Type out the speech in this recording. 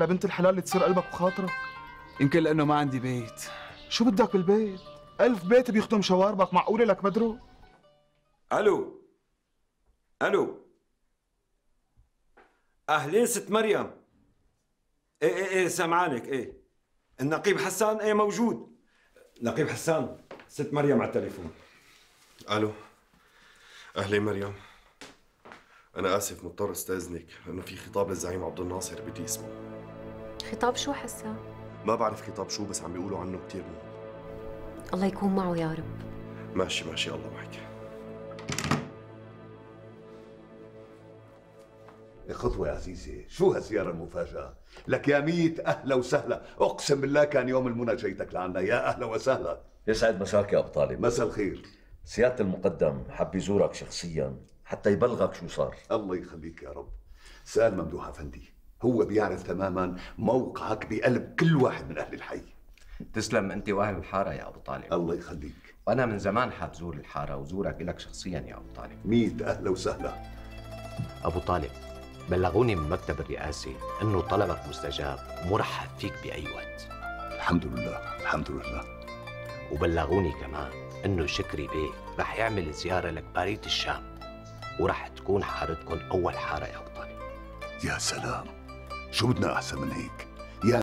لبنت الحلال اللي تصير قلبك وخاطرك يمكن لأنه ما عندي بيت. شو بدك بالبيت؟ ألف بيت بيخدم شواربك معقولة لك بدرو ألو؟ ألو؟ أهلين ست مريم. إيه إيه إيه سامعانك إيه. النقيب حسان إيه موجود. نقيب حسان ست مريم على التليفون. ألو؟ أهلين مريم. أنا آسف مضطر أستأذنك لأنه في خطاب للزعيم عبد الناصر بدي اسمه. خطاب شو حسا؟ ما بعرف خطاب شو بس عم بيقولوا عنه كثير مهم. الله يكون معه يا رب. ماشي ماشي الله معك. خطوة يا عزيزي. شو هالزيارة المفاجأة؟ لك يا ميت أهلا وسهلا. أقسم بالله كان يوم المنى جيتك لعنا. يا أهلا وسهلا. يسعد مساك يا أبو طالب. مساء الخير. سيادة المقدم حب يزورك شخصيا حتى يبلغك شو صار. الله يخليك يا رب. سأل ممدوح أفندي. هو بيعرف تماما موقعك بقلب كل واحد من أهل الحي. تسلم أنت واهل الحارة يا أبو طالب. الله يخليك. وأنا من زمان حاب زور الحارة وزورك لك شخصيا يا أبو طالب. ميت أهلا وسهلا. أبو طالب بلغوني من مكتب الرئاسة أنه طلبك مستجاب ومرحب فيك بأي وقت. الحمد لله الحمد لله. وبلغوني كمان أنه شكري بيه رح يعمل زيارة لكبارية الشام ورح تكون حارتكم أول حارة يا أبو طالب. يا سلام. شو بدنا أحسن من هيك